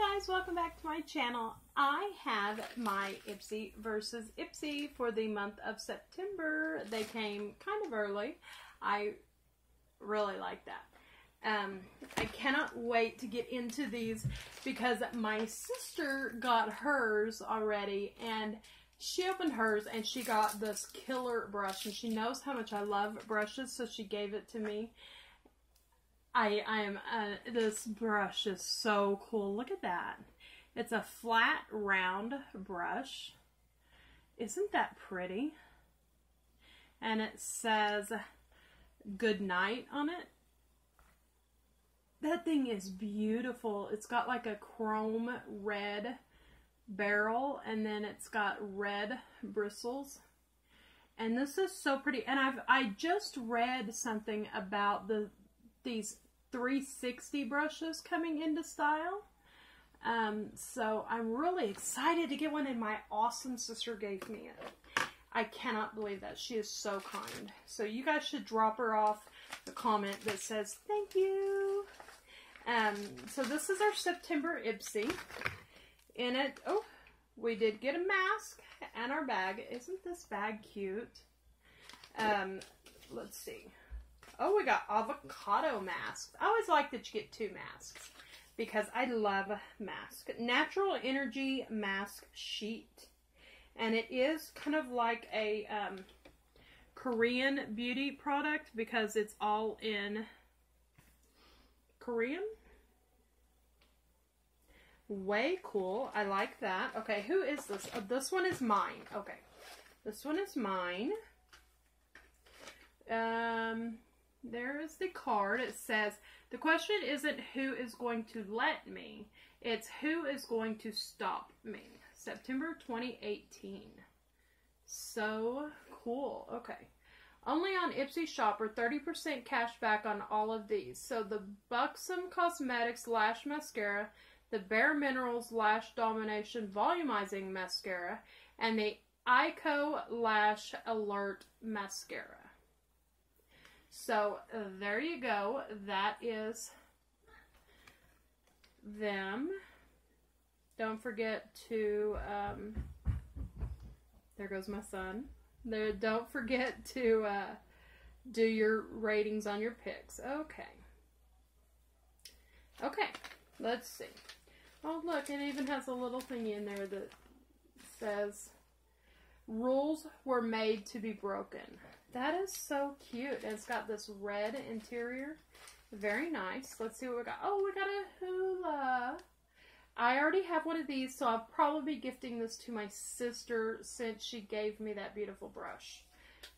guys, welcome back to my channel. I have my Ipsy versus Ipsy for the month of September. They came kind of early. I really like that. Um, I cannot wait to get into these because my sister got hers already and she opened hers and she got this killer brush and she knows how much I love brushes so she gave it to me I I am uh, this brush is so cool. Look at that. It's a flat round brush. Isn't that pretty? And it says good night on it. That thing is beautiful. It's got like a chrome red barrel and then it's got red bristles. And this is so pretty. And I've I just read something about the these 360 brushes coming into style. Um, so I'm really excited to get one and my awesome sister gave me it. I cannot believe that. She is so kind. So you guys should drop her off a comment that says thank you. Um, so this is our September Ipsy. In it, oh, we did get a mask and our bag. Isn't this bag cute? Um, let's see. Oh, we got avocado masks. I always like that you get two masks because I love a mask. Natural Energy Mask Sheet. And it is kind of like a um, Korean beauty product because it's all in Korean. Way cool. I like that. Okay, who is this? Oh, this one is mine. Okay. This one is mine. Um, there is the card. It says, the question isn't who is going to let me, it's who is going to stop me. September 2018. So cool. Okay. Only on Ipsy Shopper, 30% cash back on all of these. So the Buxom Cosmetics Lash Mascara, the Bare Minerals Lash Domination Volumizing Mascara, and the Eyeko Lash Alert Mascara. So there you go. That is them. Don't forget to, um, there goes my son. There, don't forget to uh, do your ratings on your picks. Okay. Okay, let's see. Oh, look, it even has a little thing in there that says, rules were made to be broken. That is so cute. It's got this red interior. Very nice. Let's see what we got. Oh, we got a Hoola. I already have one of these, so I'll probably be gifting this to my sister since she gave me that beautiful brush.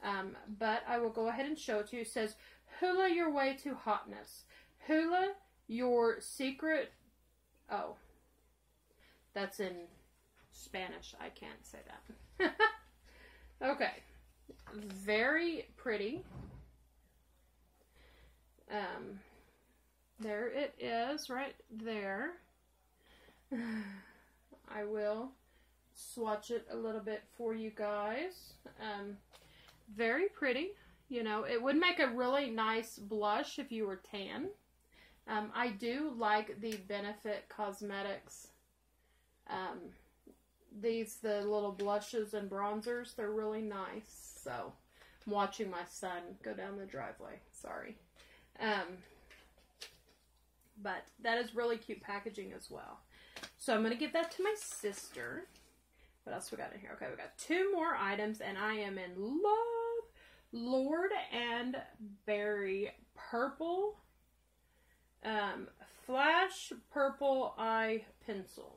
Um, but I will go ahead and show it to you. It says, Hoola your way to hotness. Hoola your secret... Oh. That's in Spanish. I can't say that. okay very pretty. Um, there it is right there. I will swatch it a little bit for you guys. Um, very pretty. You know, it would make a really nice blush if you were tan. Um, I do like the Benefit Cosmetics um, these, the little blushes and bronzers, they're really nice. So, I'm watching my son go down the driveway. Sorry. Um, but that is really cute packaging as well. So, I'm going to give that to my sister. What else we got in here? Okay, we got two more items, and I am in love. Lord and Berry Purple um, Flash Purple Eye Pencil.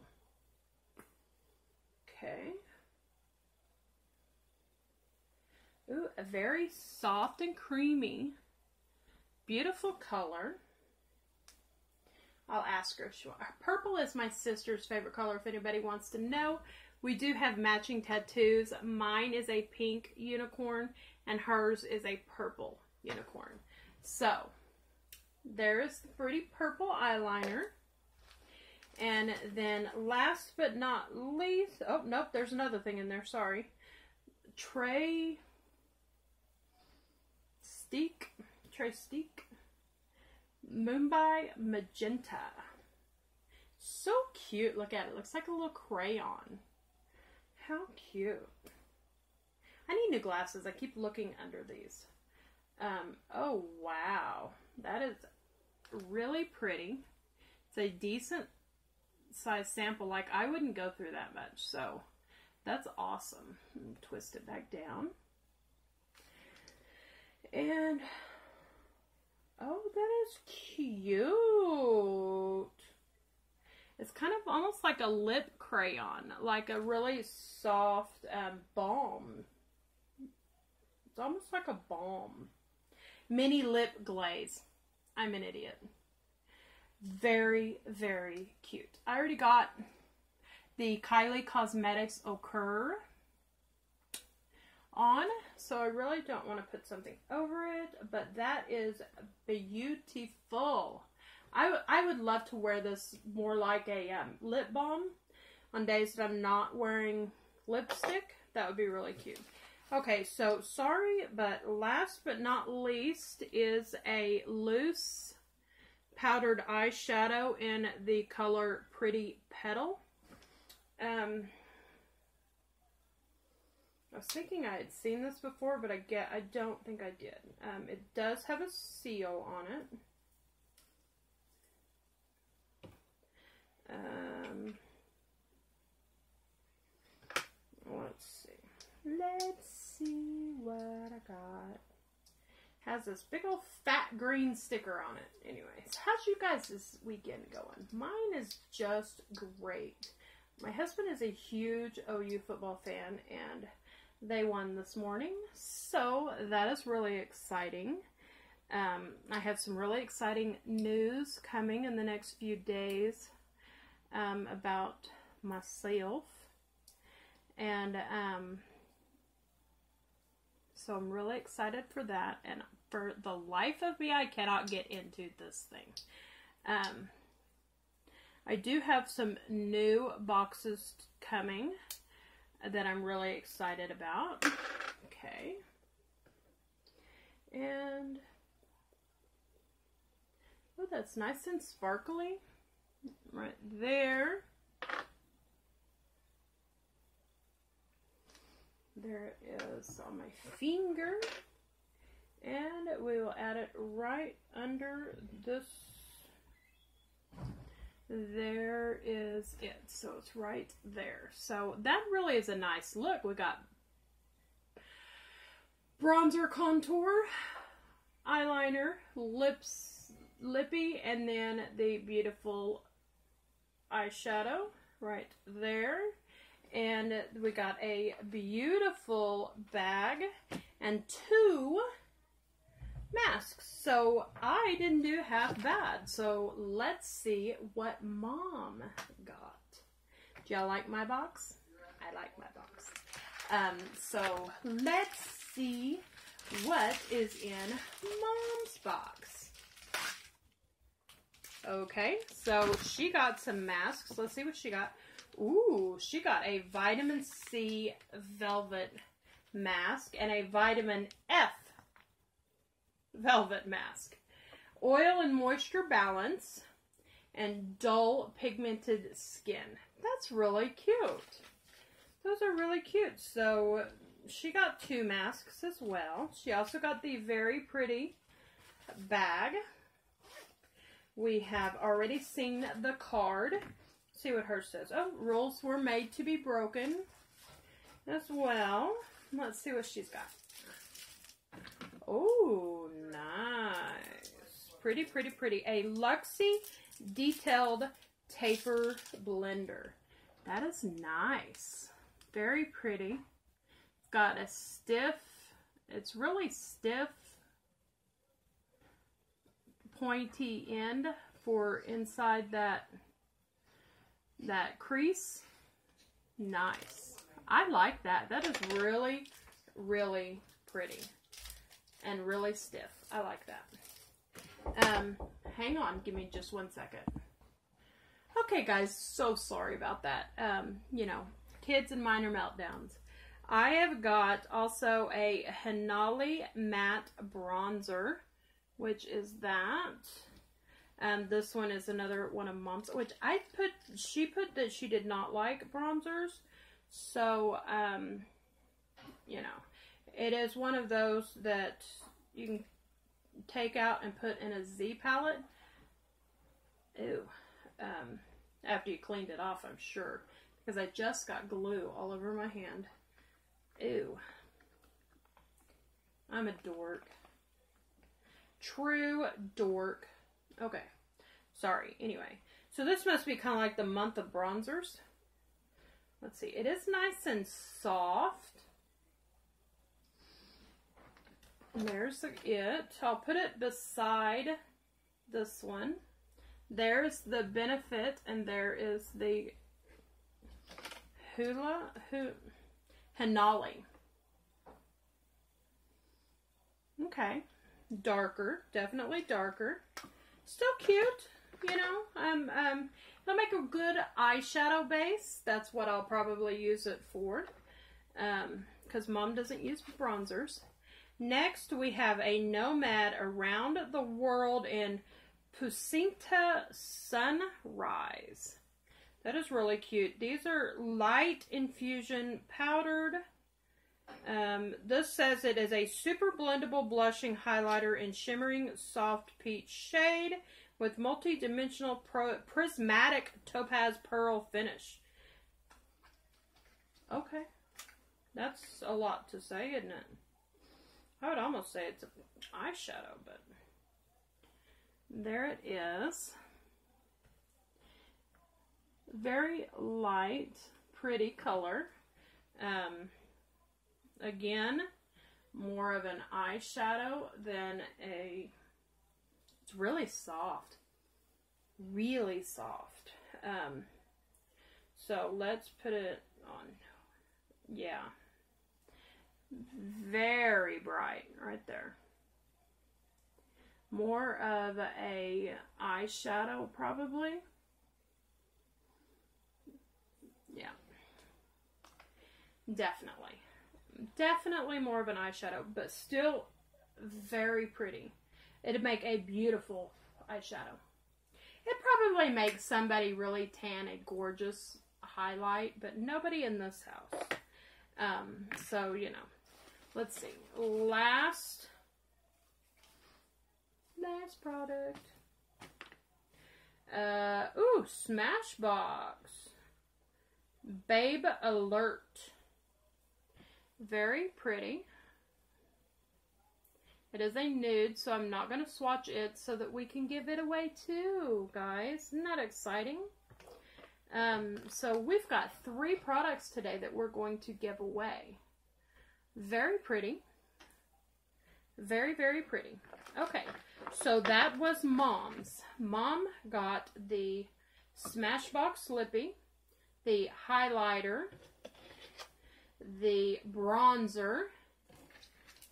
Okay. Ooh, a very soft and creamy. Beautiful color. I'll ask her if she wants. Purple is my sister's favorite color if anybody wants to know. We do have matching tattoos. Mine is a pink unicorn and hers is a purple unicorn. So, there's the pretty purple eyeliner. And then last but not least, oh, nope, there's another thing in there, sorry. Tray Steak, Trestique, Mumbai Magenta. So cute. Look at it. it. Looks like a little crayon. How cute. I need new glasses. I keep looking under these. Um, oh, wow. That is really pretty. It's a decent size sample. Like, I wouldn't go through that much. So, that's awesome. Twist it back down. And, oh, that is cute. It's kind of almost like a lip crayon, like a really soft um, balm. It's almost like a balm. Mini lip glaze. I'm an idiot. Very, very cute. I already got the Kylie Cosmetics Ochre on, so I really don't want to put something over it, but that is beautiful. I, I would love to wear this more like a um, lip balm on days that I'm not wearing lipstick. That would be really cute. Okay, so sorry, but last but not least is a loose powdered eyeshadow in the color Pretty Petal. Um, I was thinking I had seen this before, but I get I don't think I did. Um, it does have a seal on it. Um, let's see. Let's see what I got. Has this big old fat green sticker on it. Anyways, how's you guys this weekend going? Mine is just great. My husband is a huge OU football fan and they won this morning. So that is really exciting. Um, I have some really exciting news coming in the next few days um, about myself. And um, so I'm really excited for that. And for the life of me, I cannot get into this thing. Um, I do have some new boxes coming that I'm really excited about. Okay. And, oh, that's nice and sparkly right there. There is on my finger. And we will add it right under this. There is it. So it's right there. So that really is a nice look. We got bronzer contour, eyeliner, lips, lippy, and then the beautiful eyeshadow right there. And we got a beautiful bag and two masks. So I didn't do half bad. So let's see what mom got. Do y'all like my box? I like my box. Um, so let's see what is in mom's box. Okay, so she got some masks. Let's see what she got. Ooh, she got a vitamin C velvet mask and a vitamin F velvet mask. Oil and moisture balance and dull pigmented skin. That's really cute. Those are really cute. So she got two masks as well. She also got the very pretty bag. We have already seen the card see what hers says. Oh, rules were made to be broken as well. Let's see what she's got. Oh, nice. Pretty, pretty, pretty. A Luxie detailed taper blender. That is nice. Very pretty. Got a stiff, it's really stiff, pointy end for inside that that crease. Nice. I like that. That is really, really pretty. And really stiff. I like that. Um, hang on. Give me just one second. Okay, guys. So sorry about that. Um, you know, kids and minor meltdowns. I have got also a Hanali Matte Bronzer, which is that. Um, this one is another one of mom's, which I put, she put that she did not like bronzers. So, um, you know, it is one of those that you can take out and put in a Z palette. Ew. Um, after you cleaned it off, I'm sure. Because I just got glue all over my hand. Ew. I'm a dork. True dork. Okay. Sorry. Anyway. So this must be kind of like the month of bronzers. Let's see. It is nice and soft. There's it. I'll put it beside this one. There's the benefit, and there is the Hoola, hu, Hanali. Okay. Darker. Definitely darker. Still cute, you know. Um, um, it'll make a good eyeshadow base. That's what I'll probably use it for. Um, because mom doesn't use bronzers. Next, we have a Nomad Around the World in Pusinta Sunrise. That is really cute. These are light infusion powdered. Um, this says it is a super blendable blushing highlighter in shimmering soft peach shade with multi-dimensional prismatic topaz pearl finish. Okay. That's a lot to say, isn't it? I would almost say it's an eyeshadow, but there it is. Very light, pretty color. Um, again, more of an eyeshadow than a, it's really soft. Really soft. Um, so let's put it on. Yeah. Very bright right there more of a eyeshadow probably. Yeah. Definitely. Definitely more of an eyeshadow, but still very pretty. It'd make a beautiful eyeshadow. It probably makes somebody really tan a gorgeous highlight, but nobody in this house. Um, so, you know, let's see. Last Last product. Uh, ooh, Smashbox. Babe Alert. Very pretty. It is a nude, so I'm not going to swatch it so that we can give it away too, guys. Isn't that exciting? Um, so we've got three products today that we're going to give away. Very pretty. Very, very pretty. Okay, so that was Mom's. Mom got the Smashbox Lippy, the highlighter, the bronzer,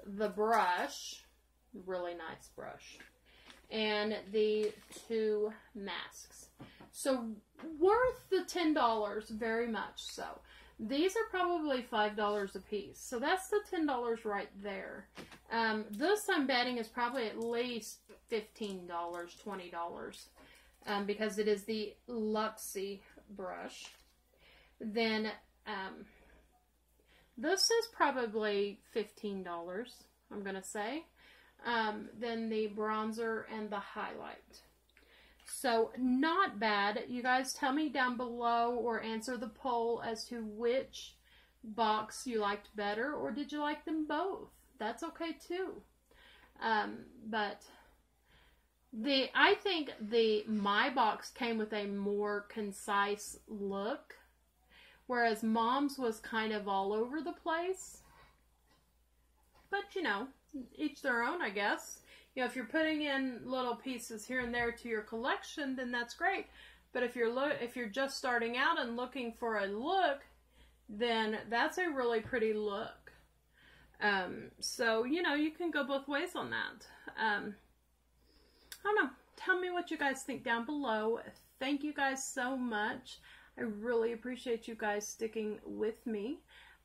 the brush, really nice brush, and the two masks. So worth the $10 very much so. These are probably $5 a piece. So that's the $10 right there. Um, this I'm betting is probably at least $15, $20 um, because it is the Luxie brush. Then um, this is probably $15, I'm going to say. Um, then the bronzer and the highlight. So not bad. You guys tell me down below or answer the poll as to which box you liked better or did you like them both? That's okay too. Um, but the I think the my box came with a more concise look, whereas mom's was kind of all over the place. But you know, each their own, I guess you know, if you're putting in little pieces here and there to your collection, then that's great. But if you're lo- if you're just starting out and looking for a look, then that's a really pretty look. Um, so you know, you can go both ways on that. Um, I don't know. Tell me what you guys think down below. Thank you guys so much. I really appreciate you guys sticking with me.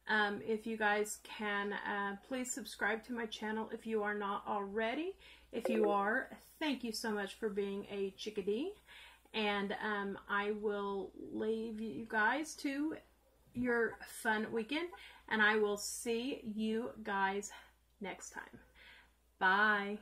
Um, if you guys can, uh, please subscribe to my channel if you are not already. If you are, thank you so much for being a chickadee. And um, I will leave you guys to your fun weekend. And I will see you guys next time. Bye.